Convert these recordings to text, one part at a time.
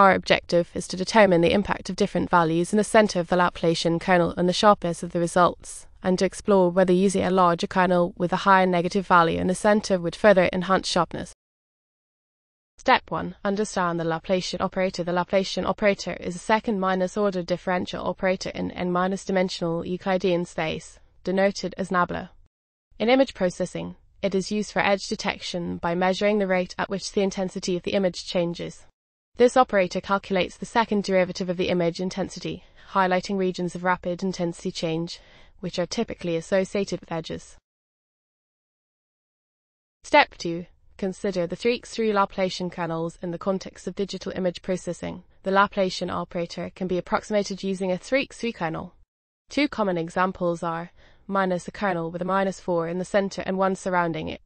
Our objective is to determine the impact of different values in the center of the Laplacian kernel on the sharpness of the results, and to explore whether using a larger kernel with a higher negative value in the center would further enhance sharpness. Step 1. Understand the Laplacian operator. The Laplacian operator is a second minus order differential operator in n minus dimensional Euclidean space, denoted as nabla. In image processing, it is used for edge detection by measuring the rate at which the intensity of the image changes. This operator calculates the second derivative of the image intensity, highlighting regions of rapid intensity change, which are typically associated with edges. Step 2. Consider the 3x3 Laplacian kernels in the context of digital image processing. The Laplacian operator can be approximated using a 3x3 kernel. Two common examples are minus a kernel with a minus 4 in the center and 1 surrounding it,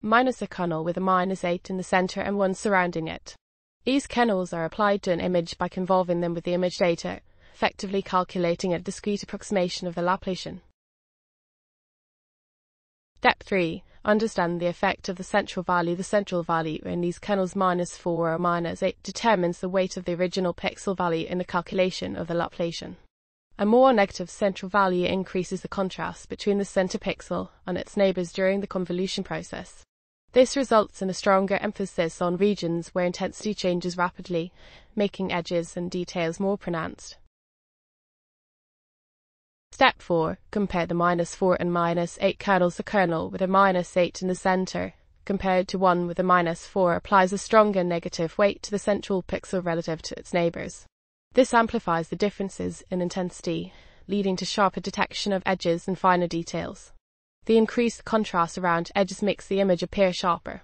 minus a kernel with a minus 8 in the center and 1 surrounding it. These kernels are applied to an image by convolving them with the image data, effectively calculating a discrete approximation of the Laplacian. Step 3. Understand the effect of the central value. The central value in these kernels minus 4 or minus 8 determines the weight of the original pixel value in the calculation of the Laplacian. A more negative central value increases the contrast between the center pixel and its neighbors during the convolution process. This results in a stronger emphasis on regions where intensity changes rapidly, making edges and details more pronounced. Step 4. Compare the minus 4 and minus 8 kernels. The kernel with a minus 8 in the center, compared to one with a minus 4, applies a stronger negative weight to the central pixel relative to its neighbors. This amplifies the differences in intensity, leading to sharper detection of edges and finer details. The increased contrast around edges makes the image appear sharper.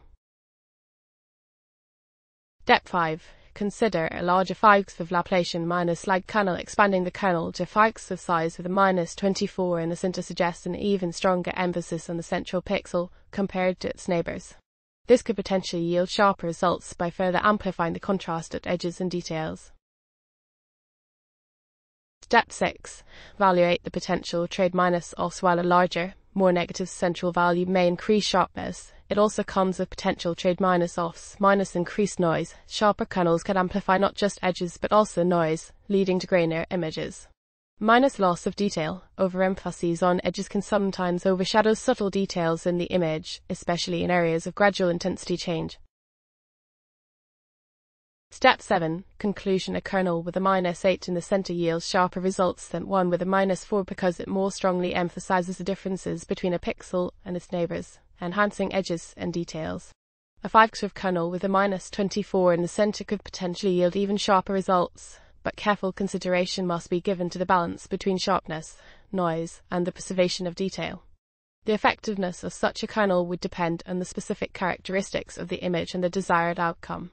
Step 5. Consider a larger 5x of Laplacian minus like kernel expanding the kernel to 5x of size with a minus 24 in the center suggests an even stronger emphasis on the central pixel compared to its neighbors. This could potentially yield sharper results by further amplifying the contrast at edges and details. Step 6. Evaluate the potential trade minus offs while a larger, more negative central value may increase sharpness. It also comes with potential trade minus offs, minus increased noise. Sharper kernels can amplify not just edges but also noise, leading to grainier images. Minus loss of detail. Overemphasis on edges can sometimes overshadow subtle details in the image, especially in areas of gradual intensity change. Step 7. Conclusion A kernel with a minus 8 in the center yields sharper results than one with a minus 4 because it more strongly emphasizes the differences between a pixel and its neighbors, enhancing edges and details. A 5 curve kernel with a minus 24 in the center could potentially yield even sharper results, but careful consideration must be given to the balance between sharpness, noise, and the preservation of detail. The effectiveness of such a kernel would depend on the specific characteristics of the image and the desired outcome.